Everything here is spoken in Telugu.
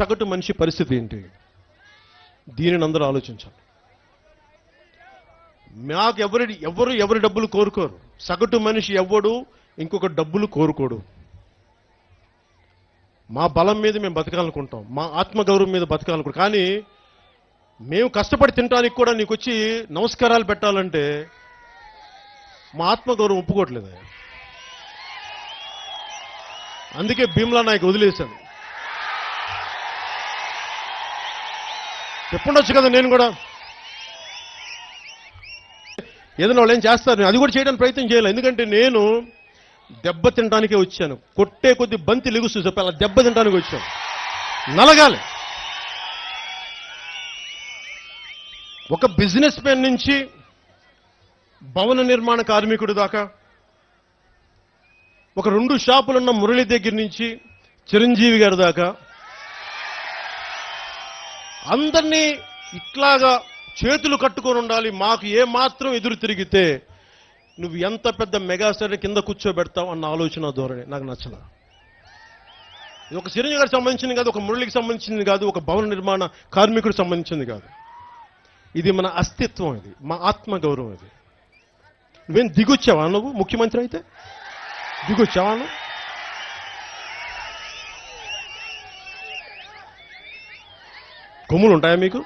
సగటు మనిషి పరిస్థితి ఏంటి? దీనిని అందరూ ఆలోచించాలి. మాకు ఎవరి ఎవరు ఎవరి డబ్బులు కోరుకోరు. సగటు మనిషి ఎవ్వడు ఇంకొక డబ్బులు కోరుకోడు. మా బలం మీద మేము బతకాలనుకుంటాం. మా ఆత్మగౌరవం మీద బతకాలనుకుంటాం. కానీ మేము కష్టపడి తినడానికి కూడా నీకు వచ్చి నమస్కారాలు పెట్టాలంటే మా ఆత్మగౌరవం ఒప్పుకోవట్లేదు అందుకే భీమ్లా నాయకు వదిలేశాను చెప్పుండొచ్చు కదా నేను కూడా? ఏదైనా వాళ్ళు ఏం చేస్తారు? నేను అది కూడా చేయడానికి ప్రయత్నం చేయాలి ఎందుకంటే నేను దెబ్బ తినడానికే వచ్చాను. కొట్టే కొద్ది బంతి లెగుస్తూ చెప్పి అలా దెబ్బ తినడానికి వచ్చాను. నలగాలి. ఒక బిజినెస్ మ్యాన్ నుంచి భవన నిర్మాణ కార్మికుడు దాకా ఒక రెండు షాపులున్న మురళి దగ్గర నుంచి చిరంజీవి గారి దాకా అందరినీ ఇట్లాగా చేతులు కట్టుకొని ఉండాలి. మాకు ఏ మాత్రం ఎదురు తిరిగితే నువ్వు ఎంత పెద్ద మెగాస్టార్ కింద కూర్చోబెడతావు అన్న ఆలోచన ధోరణి. నాకు నచ్చల. ఇది ఒక చిరంజీవి గారికి సంబంధించింది కాదు ఒక మురళికి సంబంధించింది కాదు ఒక భవన నిర్మాణ కార్మికుడికి సంబంధించింది కాదు. ఇది మన అస్తిత్వం ఇది మా ఆత్మ గౌరవం ఇది. నువ్వేం దిగొచ్చావా నువ్వు ముఖ్యమంత్రి అయితే? దిగొచ్చావా నువ్వు? కొమ్ములు ఉంటాయా మీకు?